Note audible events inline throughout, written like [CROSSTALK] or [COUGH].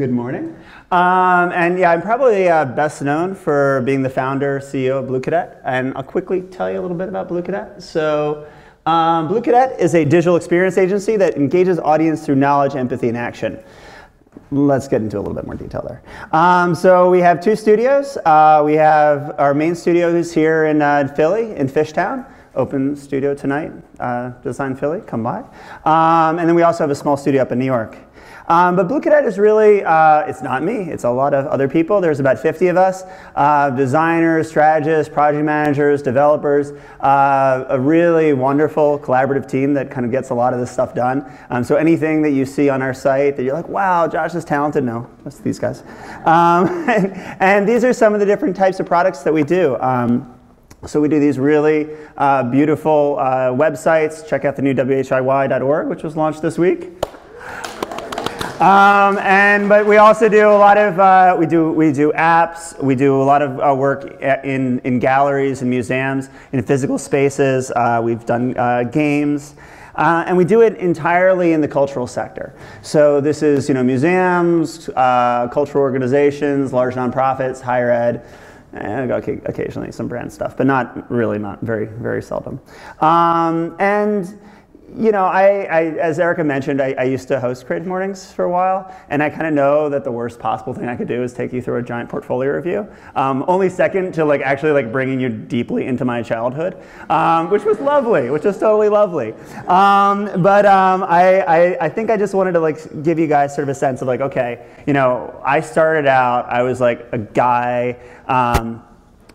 Good morning. Um, and yeah, I'm probably uh, best known for being the founder, CEO of Blue Cadet. And I'll quickly tell you a little bit about Blue Cadet. So, um, Blue Cadet is a digital experience agency that engages audience through knowledge, empathy, and action. Let's get into a little bit more detail there. Um, so we have two studios. Uh, we have our main studio is here in uh, Philly, in Fishtown. Open studio tonight, uh, Design Philly, come by. Um, and then we also have a small studio up in New York. Um, but Blue Cadet is really, uh, it's not me, it's a lot of other people. There's about 50 of us, uh, designers, strategists, project managers, developers, uh, a really wonderful collaborative team that kind of gets a lot of this stuff done. Um, so anything that you see on our site that you're like, wow, Josh is talented, no, that's these guys. Um, and, [LAUGHS] and, these are some of the different types of products that we do. So we do these really uh, beautiful uh, websites. Check out the new WHYY.org, which was launched this week. Um, and but we also do a lot of uh, we do we do apps. We do a lot of uh, work in in galleries and museums in physical spaces. Uh, we've done uh, games. Uh, and we do it entirely in the cultural sector. So this is, you know, museums, uh, cultural organizations, large nonprofits, higher ed, and occasionally some brand stuff, but not really, not very, very seldom. Um, and you know, I, I, as Erica mentioned, I, I, used to host Creative Mornings for a while, and I kind of know that the worst possible thing I could do is take you through a giant portfolio review. Um, only second to like actually like bringing you deeply into my childhood, um, which was lovely, which was totally lovely. Um, but um, I, I, I, think I just wanted to like give you guys sort of a sense of like, okay, you know, I started out, I was like a guy um,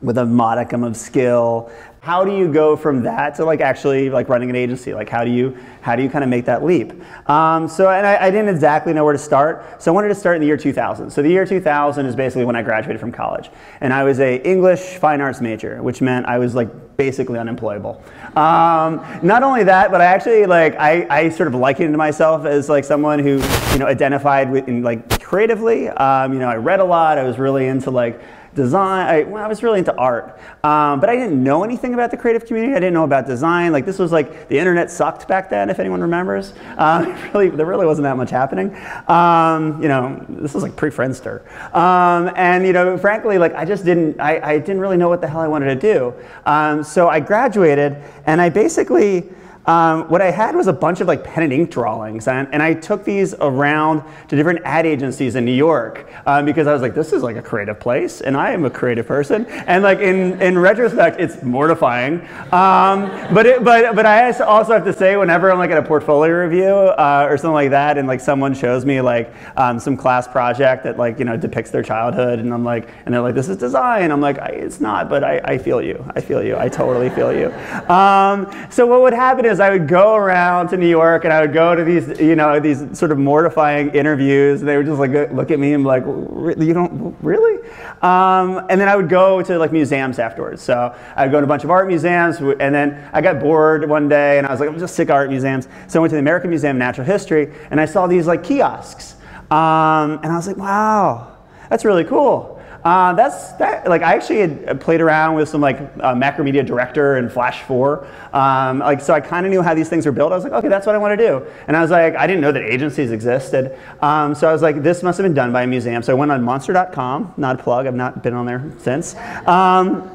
with a modicum of skill how do you go from that to like actually like running an agency? Like how do you how do you kind of make that leap? Um, so and I, I, didn't exactly know where to start, so I wanted to start in the year 2000. So the year 2000 is basically when I graduated from college, and I was a English fine arts major, which meant I was like basically unemployable. Um, not only that, but I actually like I, I sort of likened myself as like someone who you know identified with in, like creatively. Um, you know, I read a lot. I was really into like design. I, well, I was really into art, um, but I didn't know anything about the creative community. I didn't know about design. Like this was like the internet sucked back then, if anyone remembers. Um, [LAUGHS] really, there really wasn't that much happening. Um, you know, this was like pre-Friendster, um, and you know, frankly, like I just didn't. I, I, didn't really know what the hell I wanted to do. Um, so I graduated, and I basically. Um, what I had was a bunch of like pen and ink drawings, and, and I took these around to different ad agencies in New York um, because I was like, this is like a creative place, and I am a creative person. And like in, in retrospect, it's mortifying. Um, but it, but but I also have to say, whenever I'm like at a portfolio review uh, or something like that, and like someone shows me like um, some class project that like you know depicts their childhood, and I'm like, and they're like, this is design. I'm like, it's not, but I, I feel you. I feel you. I totally feel you. Um, so what would happen is is I would go around to New York and I would go to these, you know, these sort of mortifying interviews. And they would just like look at me and be like, you don't really? Um, and then I would go to like museums afterwards. So I would go to a bunch of art museums. And then I got bored one day and I was like, I'm just sick of art museums. So I went to the American Museum of Natural History and I saw these like kiosks. Um, and I was like, wow, that's really cool. Uh, that's that. Like I actually had played around with some like uh, Macromedia Director and Flash 4. Um, like so, I kind of knew how these things were built. I was like, okay, that's what I want to do. And I was like, I didn't know that agencies existed. Um, so I was like, this must have been done by a museum. So I went on Monster.com. Not a plug. I've not been on there since. Um,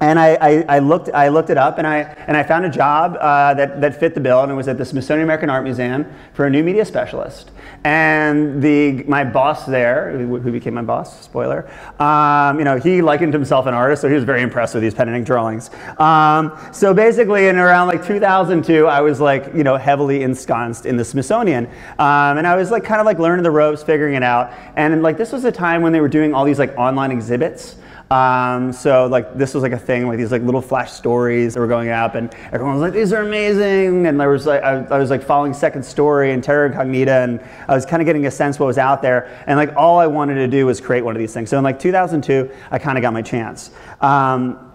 and I, I, I, looked, I looked it up and I, and I found a job uh, that, that fit the bill and it was at the Smithsonian American Art Museum for a new media specialist. And the, my boss there, who became my boss, spoiler, um, you know, he likened himself an artist, so he was very impressed with these pen and ink drawings. Um, so basically in around like 2002, I was like, you know, heavily ensconced in the Smithsonian. Um, and I was like kind of like learning the ropes, figuring it out. And like this was a time when they were doing all these like online exhibits. Um, so like this was like a thing, like these like little flash stories that were going up, and everyone was like, "These are amazing!" And there was like I, I was like following Second Story and Terra Incognita, and I was kind of getting a sense what was out there, and like all I wanted to do was create one of these things. So in like 2002, I kind of got my chance. Um,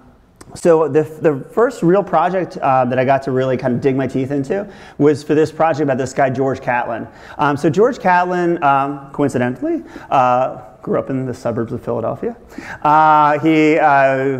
so the, the first real project uh, that I got to really kind of dig my teeth into was for this project about this guy George Catlin. Um, so George Catlin, um, coincidentally, uh, grew up in the suburbs of Philadelphia. Uh, he uh,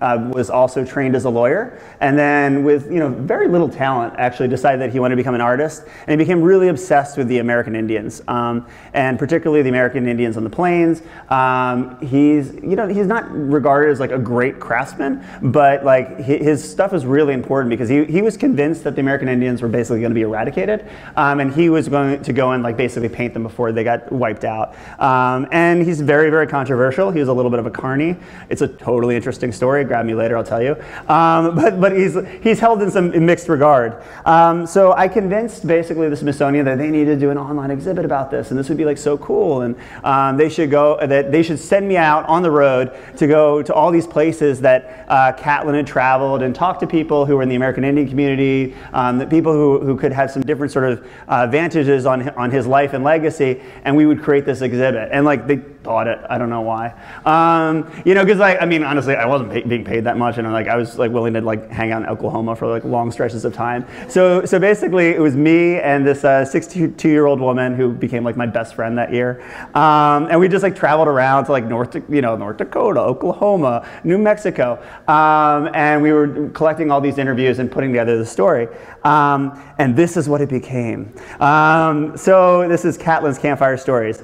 uh, was also trained as a lawyer, and then with you know very little talent, actually decided that he wanted to become an artist, and he became really obsessed with the American Indians, um, and particularly the American Indians on the plains. Um, he's you know he's not regarded as like a great craftsman, but like his stuff is really important because he, he was convinced that the American Indians were basically going to be eradicated, um, and he was going to go and like basically paint them before they got wiped out. Um, and he's very, very controversial. He was a little bit of a carny. It's a totally interesting story. Grab me later, I'll tell you. Um, [LAUGHS] but but he's, he's held in some mixed regard. Um, so I convinced basically the Smithsonian that they needed to do an online exhibit about this, and this would be like so cool. And um, they should go, that they should send me out on the road to go to all these places that uh, Catlin had traveled and talk to people who were in the American Indian community, um, the people who, who could have some different sort of uh, advantages on, on his life and legacy, and we would create this exhibit. And like they bought it. I don't know why. Um, you know, because like I mean, honestly, I wasn't pay, being paid that much, and like I was like willing to like hang out in Oklahoma for like long stretches of time. So so basically, it was me and this 62 uh, year old woman who became like my best friend that year, um, and we just like traveled around to like North you know North Dakota, Oklahoma, New Mexico, um, and we were collecting all these interviews and putting together the story. Um, and this is what it became. Um, so this is Catlin's Campfire Stories.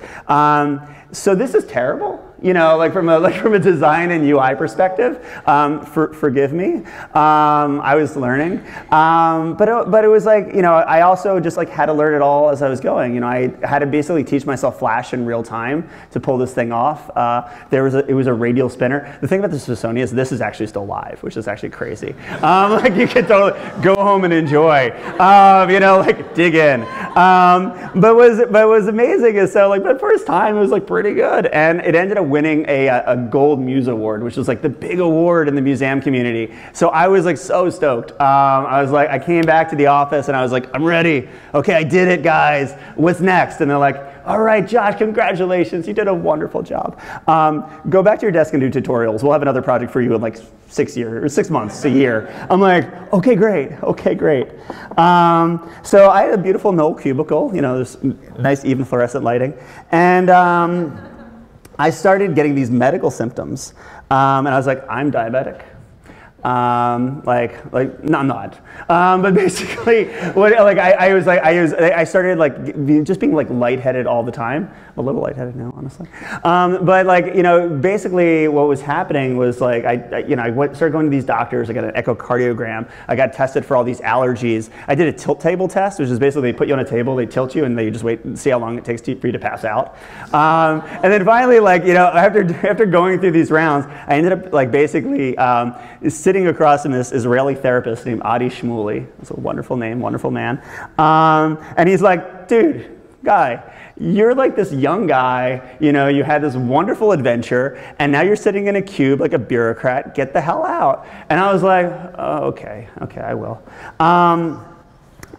So this is terrible you know, like from a like from a design and UI perspective. Um, for, forgive me, um, I was learning, um, but it, but it was like you know I also just like had to learn it all as I was going. You know, I had to basically teach myself Flash in real time to pull this thing off. Uh, there was a, it was a radial spinner. The thing about the Smithsonian is this is actually still live, which is actually crazy. Um, [LAUGHS] like you can totally go home and enjoy. Um, you know, like dig in. Um, but was but was amazing is so like the first time it was like pretty good, and it ended up winning a, a Gold Muse Award, which was like the big award in the museum community. So I was like so stoked. Um, I was like, I came back to the office and I was like, I'm ready. Okay, I did it, guys. What's next? And they're like, all right, Josh, congratulations. You did a wonderful job. Um, go back to your desk and do tutorials. We'll have another project for you in like six years, or six months, a year. I'm like, okay, great, okay, great. Um, so I had a beautiful Knoll cubicle, you know, there's nice even fluorescent lighting. And um, I started getting these medical symptoms. Um, and I was like, I'm diabetic. Um, like, like, no, I'm not. Um, but [LAUGHS] basically, what, like, I, I, was like, I was, I started like just being like lightheaded all the time. a little lightheaded now, honestly. Um, but like, you know, basically what was happening was like, I, I you know, I went, started going to these doctors. I got an echocardiogram. I got tested for all these allergies. I did a tilt table test, which is basically they put you on a table, they tilt you, and they just wait and see how long it takes to, for you to pass out. Um, and then finally, like, you know, after [LAUGHS] after going through these rounds, I ended up like basically um, sitting across from this Israeli therapist named Adi Shmuley. It's a wonderful name, wonderful man. Um, and he's like, dude, guy, you're like this young guy, you know, you had this wonderful adventure, and now you're sitting in a cube like a bureaucrat. Get the hell out. And I was like, oh, okay, okay, I will. Um,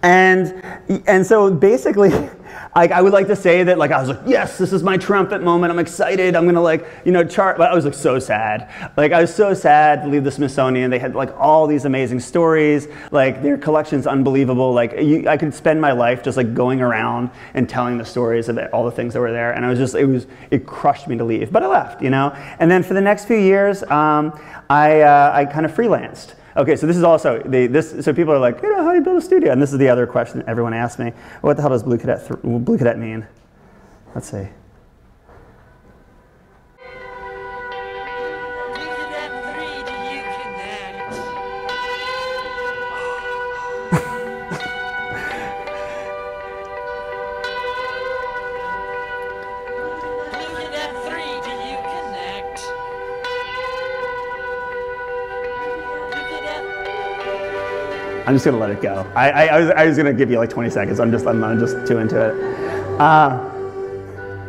and, and so basically, [LAUGHS] I would like to say that like I was like, yes, this is my trumpet moment. I'm excited. I'm gonna like, you know, chart. But I was like so sad. Like I was so sad to leave the Smithsonian. They had like all these amazing stories. Like their collection's unbelievable. Like you, I could spend my life just like going around and telling the stories of all the things that were there. And I was just, it was, it crushed me to leave. But I left, you know. And then for the next few years, um, I, uh, I kind of freelanced. Okay, so this is also the this. So people are like, you know, how do you build a studio? And this is the other question everyone asks me. What the hell does Blue Cadet Blue Cadet mean? Let's see. I'm just gonna let it go. I, I, I was, I was gonna give you like 20 seconds. I'm just, I'm, I'm just too into it. Uh,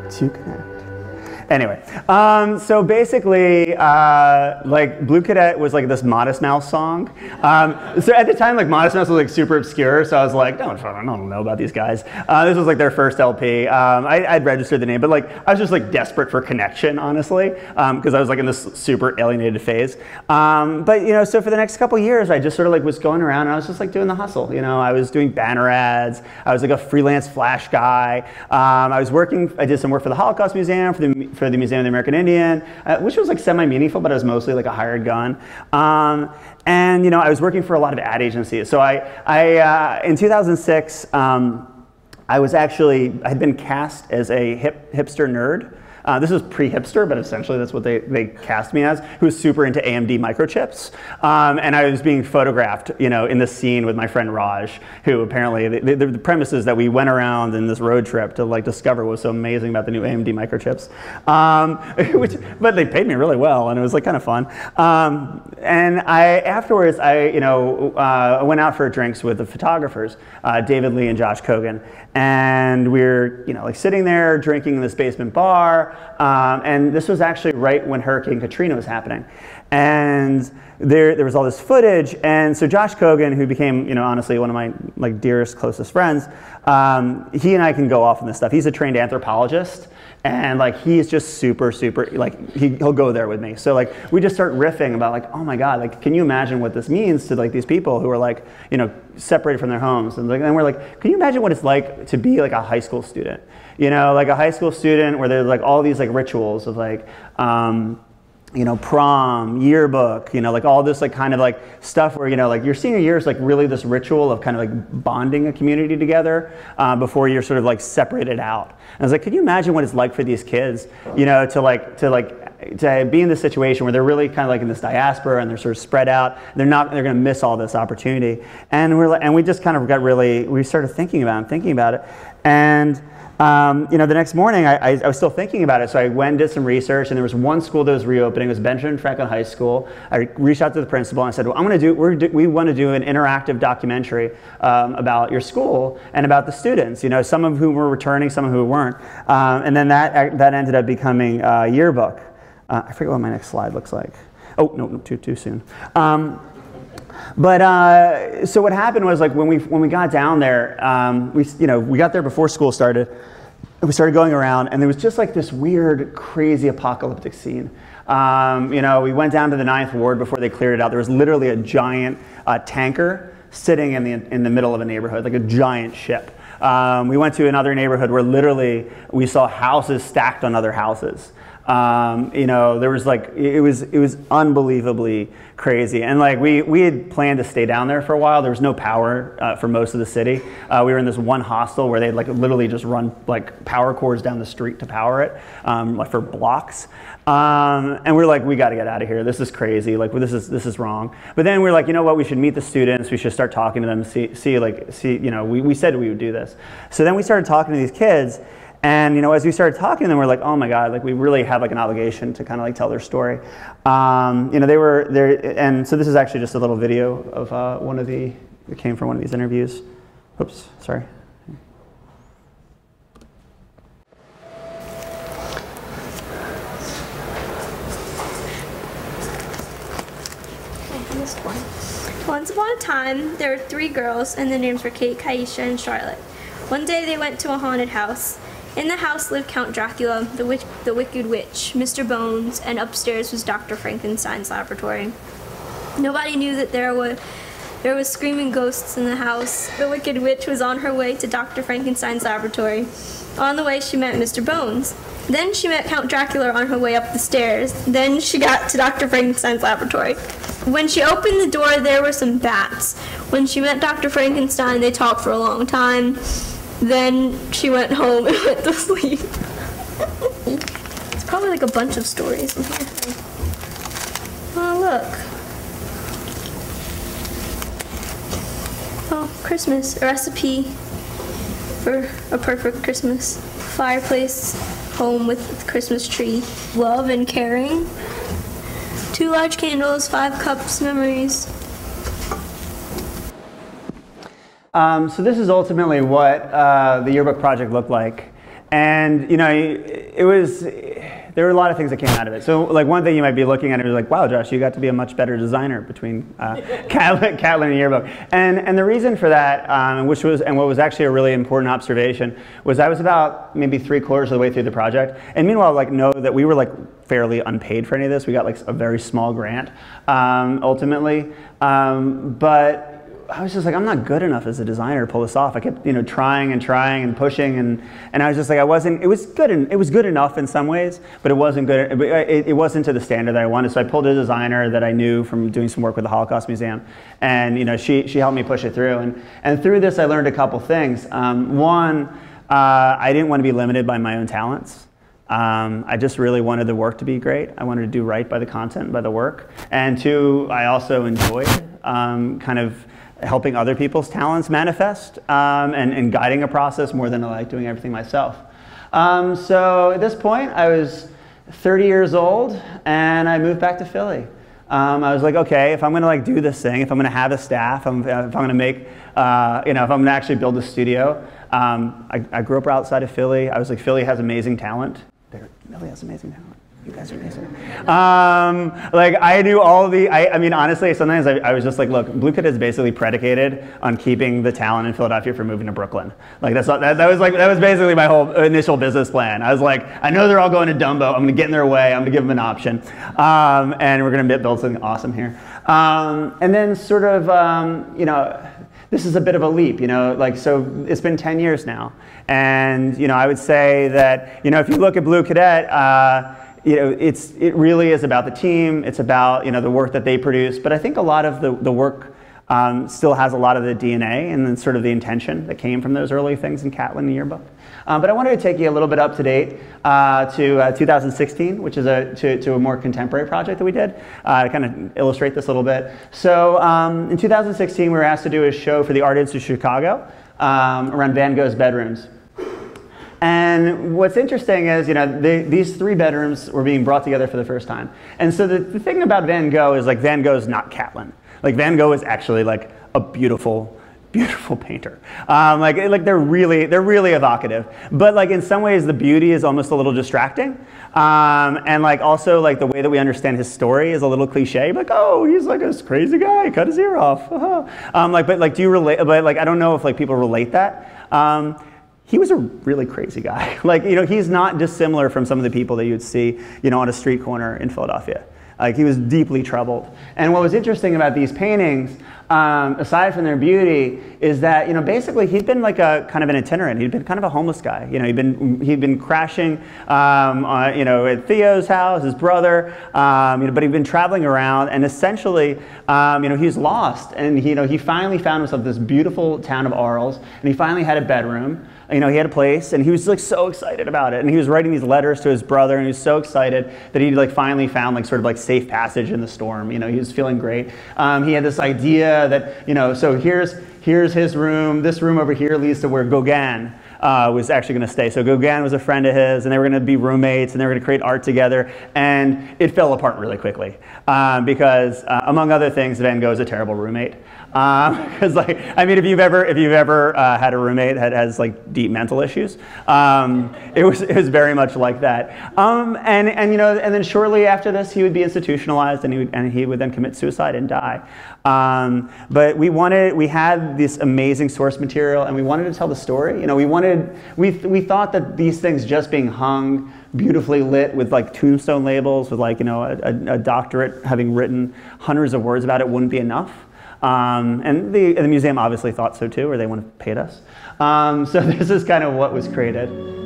to connect. Anyway, um, so basically, uh, like Blue Cadet was like this Modest Mouse song. Um, so at the time, like Modest Mouse was like super obscure. So I was like, don't, I don't know about these guys. Uh, this was like their first LP. Um, I, would registered the name, but like I was just like desperate for connection, honestly, because um, I was like in this super alienated phase. Um, but you know, so for the next couple years, I just sort of like was going around and I was just like doing the hustle. You know, I was doing banner ads. I was like a freelance flash guy. Um, I was working. I did some work for the Holocaust Museum, for the for the Museum of the American Indian, uh, which was like semi-meaningful, but it was mostly like a hired gun. Um, and you know, I was working for a lot of ad agencies. So I, I uh, in 2006, um, I was actually I had been cast as a hip, hipster nerd. Uh, this is pre-hipster, but essentially that's what they, they cast me as, who was super into AMD microchips. Um, and I was being photographed, you know, in the scene with my friend Raj, who apparently, the, the, the, premise is that we went around in this road trip to like discover what was so amazing about the new AMD microchips. Um, [LAUGHS] which, but they paid me really well, and it was like kind of fun. Um, and I, afterwards, I, you know, uh, went out for drinks with the photographers, uh, David Lee and Josh Kogan. And we are you know, like sitting there drinking in this basement bar. Um, and this was actually right when Hurricane Katrina was happening. And there, there was all this footage. And so Josh Kogan, who became, you know, honestly one of my like dearest, closest friends, um, he and I can go off on this stuff. He's a trained anthropologist and like he's just super super like he, he'll go there with me. So like we just start riffing about like oh my god like can you imagine what this means to like these people who are like you know separated from their homes? And like and we're like can you imagine what it's like to be like a high school student? You know like a high school student where there's like all these like rituals of like um, you know, prom, yearbook, you know, like all this like kind of like stuff where, you know, like your senior year is like really this ritual of kind of like bonding a community together uh, before you're sort of like separated out. And I was like, can you imagine what it's like for these kids, you know, to like, to like, to be in this situation where they're really kind of like in this diaspora and they're sort of spread out. They're not, they're going to miss all this opportunity. And we're, like, and we just kind of got really, we started thinking about it, thinking about it. And, um, you know, the next morning I, I, I, was still thinking about it, so I went and did some research, and there was one school that was reopening. It was Benjamin Franklin High School. I reached out to the principal and I said, well, I'm going to do, we're we want to do an interactive documentary um, about your school and about the students, you know, some of whom were returning, some of whom weren't. Um, and then that, that ended up becoming a yearbook. Uh, I forget what my next slide looks like. Oh, no, no too, too soon. Um, but uh, so what happened was like when we when we got down there, um, we you know we got there before school started. And we started going around, and there was just like this weird, crazy apocalyptic scene. Um, you know, we went down to the ninth ward before they cleared it out. There was literally a giant uh, tanker sitting in the in the middle of a neighborhood, like a giant ship. Um, we went to another neighborhood where literally we saw houses stacked on other houses. Um, you know, there was like it was it was unbelievably crazy, and like we we had planned to stay down there for a while. There was no power uh, for most of the city. Uh, we were in this one hostel where they'd like literally just run like power cords down the street to power it, um, like for blocks. Um, and we are like, we got to get out of here. This is crazy. Like this is this is wrong. But then we are like, you know what? We should meet the students. We should start talking to them. See see like see you know we we said we would do this. So then we started talking to these kids. And you know, as we started talking to them, we're like, oh my god, like we really have like an obligation to kind of like tell their story. Um, you know, they were there, and so this is actually just a little video of uh, one of the that came from one of these interviews. Oops, sorry. Once upon a time, there were three girls, and their names were Kate, Kaisha, and Charlotte. One day they went to a haunted house. In the house lived Count Dracula, the, witch, the Wicked Witch, Mr. Bones, and upstairs was Dr. Frankenstein's laboratory. Nobody knew that there were there was screaming ghosts in the house. The Wicked Witch was on her way to Dr. Frankenstein's laboratory. On the way, she met Mr. Bones. Then she met Count Dracula on her way up the stairs. Then she got to Dr. Frankenstein's laboratory. When she opened the door, there were some bats. When she met Dr. Frankenstein, they talked for a long time. Then she went home and [LAUGHS] went to sleep. it's probably like a bunch of stories in here. Oh, look. Oh, Christmas. A recipe for a perfect Christmas. Fireplace, home with Christmas tree. Love and caring. Two large candles, five cups, memories. Um, so this is ultimately what uh, the yearbook project looked like. And, you know, it was, there were a lot of things that came out of it. So, like, one thing you might be looking at was like, wow, Josh, you got to be a much better designer between uh, [LAUGHS] Catlin, Catlin and Yearbook. And, and the reason for that, um, which was, and what was actually a really important observation, was I was about maybe three quarters of the way through the project. And meanwhile, like, know that we were like fairly unpaid for any of this. We got like a very small grant, um, ultimately. Um, but I was just like, I'm not good enough as a designer to pull this off. I kept, you know, trying and trying and pushing, and, and I was just like, I wasn't. It was good, and it was good enough in some ways, but it wasn't good. It, it wasn't to the standard that I wanted. So I pulled a designer that I knew from doing some work with the Holocaust Museum, and you know, she she helped me push it through. And and through this, I learned a couple things. Um, one, uh, I didn't want to be limited by my own talents. Um, I just really wanted the work to be great. I wanted to do right by the content, by the work. And two, I also enjoyed um, kind of helping other people's talents manifest um, and, and, guiding a process more than I like doing everything myself. Um, so at this point, I was 30 years old and I moved back to Philly. Um, I was like, okay, if I'm going to like do this thing, if I'm going to have a staff, if I'm, going to make, uh, you know, if I'm to actually build a studio, um, I, I, grew up outside of Philly. I was like, Philly has amazing talent. Philly has amazing talent. You guys are amazing. Um, like I knew all the. I, I mean, honestly, sometimes I, I, was just like, look, Blue Cadet is basically predicated on keeping the talent in Philadelphia from moving to Brooklyn. Like that's that, that was like that was basically my whole initial business plan. I was like, I know they're all going to Dumbo. I'm to get in their way. I'm to give them an option, um, and we're going to build something awesome here. Um, and then sort of, um, you know this is a bit of a leap, you know, like, so it's been 10 years now. And, you know, I would say that, you know, if you look at Blue Cadet, uh, you know, it's, it really is about the team. It's about, you know, the work that they produce. But I think a lot of the, the work um, still has a lot of the DNA and then sort of the intention that came from those early things in Catlin Yearbook. Um, but I wanted to take you a little bit up to date uh, to uh, 2016, which is a, to, to, a more contemporary project that we did uh, to kind of illustrate this a little bit. So um, in 2016, we were asked to do a show for the Art Institute of Chicago um, around Van Gogh's bedrooms. And what's interesting is, you know, they, these three bedrooms were being brought together for the first time. And so the, the thing about Van Gogh is like Van Gogh is not Catlin. Like Van Gogh is actually like a beautiful, beautiful painter. Um, like, like they're really, they're really evocative. But like in some ways, the beauty is almost a little distracting. Um, and like also like the way that we understand his story is a little cliche. Like, oh, he's like this crazy guy, cut his ear off. [LAUGHS] um, like, but like, do you relate? But like, I don't know if like people relate that. He was a really crazy guy. [LAUGHS] like, you know, he's not dissimilar from some of the people that you'd see, you know, on a street corner in Philadelphia. Like, he was deeply troubled. And what was interesting about these paintings, um, aside from their beauty, is that, you know, basically he'd been like a kind of an itinerant. He'd been kind of a homeless guy. You know, he'd been, he'd been crashing, um, on, you know, at Theo's house, his brother, um, you know, but he'd been traveling around and essentially, um, you know, he was lost. And, he, you know, he finally found himself this beautiful town of Arles and he finally had a bedroom you know, he had a place and he was like so excited about it. And he was writing these letters to his brother and he was so excited that he like finally found like sort of like safe passage in the storm. You know, he was feeling great. Um, he had this idea that, you know, so here's, here's his room. This room over here leads to where Gauguin uh, was actually going to stay. So Gauguin was a friend of his, and they were going to be roommates, and they were going to create art together. And it fell apart really quickly um, because, uh, among other things, Van Gogh is a terrible roommate. [LAUGHS] Because, um, like, I mean, if you've ever if you've ever uh, had a roommate that has like deep mental issues, um, it was it was very much like that. Um, and and you know, and then shortly after this, he would be institutionalized, and he would, and he would then commit suicide and die. Um, but we wanted we had this amazing source material, and we wanted to tell the story. You know, we wanted we we thought that these things just being hung beautifully lit with like tombstone labels with like you know a, a, doctorate having written hundreds of words about it wouldn't be enough um, and the, the, museum obviously thought so too, or they wouldn't have paid us. Um, [LAUGHS] so this is kind of what was created.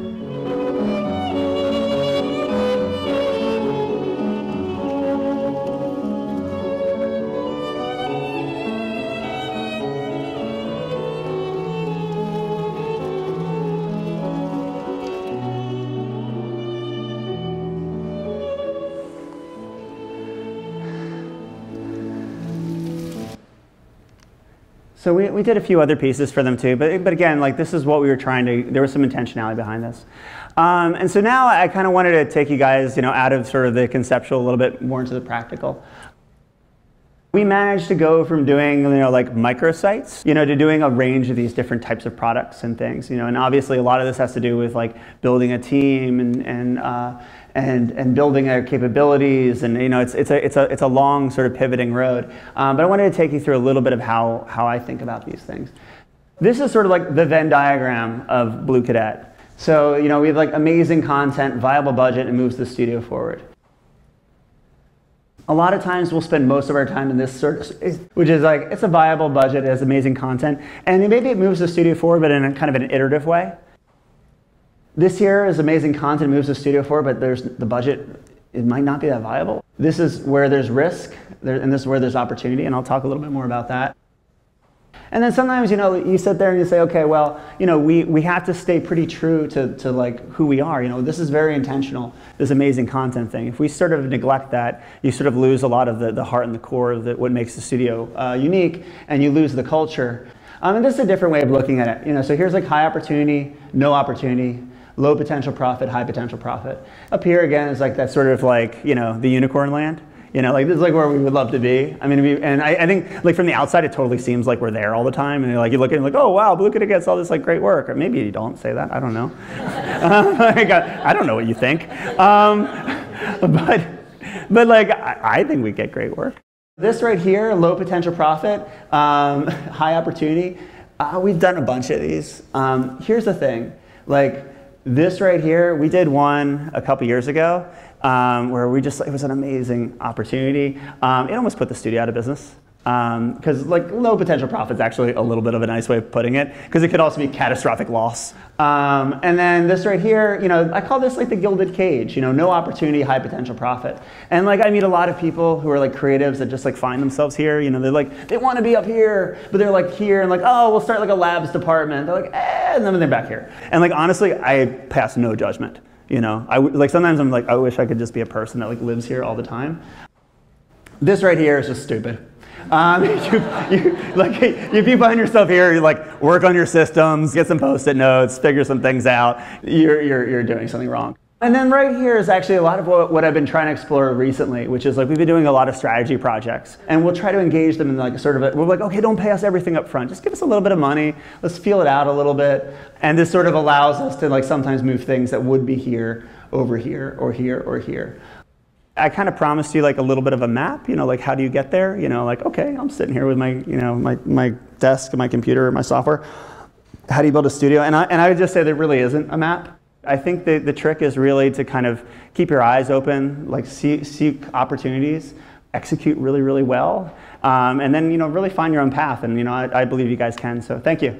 So we, we did a few other pieces for them too, but, but again, like this is what we were trying to, there was some intentionality behind this. Um, and so now I kind of wanted to take you guys, you know, out of sort of the conceptual a little bit more into the practical. We managed to go from doing, you know, like microsites, you know, to doing a range of these different types of products and things, you know, and obviously a lot of this has to do with like building a team and, and, uh, and, and building our capabilities. And you know, it's, it's, a, it's, a, it's a long sort of pivoting road. Um, but I wanted to take you through a little bit of how, how I think about these things. This is sort of like the Venn diagram of Blue Cadet. So, you know, we have like amazing content, viable budget, and moves the studio forward. A lot of times we'll spend most of our time in this sort which is like, it's a viable budget, it has amazing content, and maybe it moves the studio forward, but in kind of an iterative way. This here is amazing content, moves the studio forward, but there's the budget, it might not be that viable. This is where there's risk, and this is where there's opportunity, and I'll talk a little bit more about that. And then sometimes, you know, you sit there and you say, okay, well, you know, we, we have to stay pretty true to, to like who we are. You know, this is very intentional, this amazing content thing. If we sort of neglect that, you sort of lose a lot of the, the heart and the core of the, what makes the studio uh, unique, and you lose the culture. Um, and this is a different way of looking at it. You know, so here's like high opportunity, no opportunity, low potential profit, high potential profit. Up here again is like that sort of like, you know, the unicorn land. You know, like this is like where we would love to be. I mean, we, and I, I, think like from the outside, it totally seems like we're there all the time. And like you look at it like, oh wow, look at it gets all this like great work. Or maybe you don't say that. I don't know. [LAUGHS] I don't know what you think. Um, [LAUGHS] but but like I, I, think we get great work. This right here, low potential profit, um, [LAUGHS] high opportunity. Uh, we've done a bunch of these. Um, here's the thing, like this right here, we did one a couple years ago um, where we just, it was an amazing opportunity. Um, it almost put the studio out of business. Because um, like low potential profit is actually a little bit of a nice way of putting it, because it could also be catastrophic loss. Um, and then this right here, you know, I call this like the gilded cage. You know, no opportunity, high potential profit. And like I meet a lot of people who are like creatives that just like find themselves here. You know, they're like they want to be up here, but they're like here and like oh we'll start like a labs department. They're like eh, and then they're back here. And like honestly, I pass no judgment. You know, I like sometimes I'm like, I wish I could just be a person that like lives here all the time. This right here is just stupid. Um, [LAUGHS] you, you, like, if you find yourself here, you like work on your systems, get some post-it notes, figure some things out. You're, you're, you're doing something wrong. And then right here is actually a lot of what, what, I've been trying to explore recently, which is like we've been doing a lot of strategy projects, and we'll try to engage them in like sort of a, we're like, okay, don't pay us everything up front, just give us a little bit of money, let's feel it out a little bit, and this sort of allows us to like sometimes move things that would be here over here or here or here. I kind of promised you like a little bit of a map, you know, like how do you get there? You know, like okay, I'm sitting here with my, you know, my my desk, my computer, my software. How do you build a studio? And I and I would just say there really isn't a map. I think the, the trick is really to kind of keep your eyes open, like see, seek opportunities, execute really, really well, um, and then you know really find your own path. And you know I, I believe you guys can. So thank you.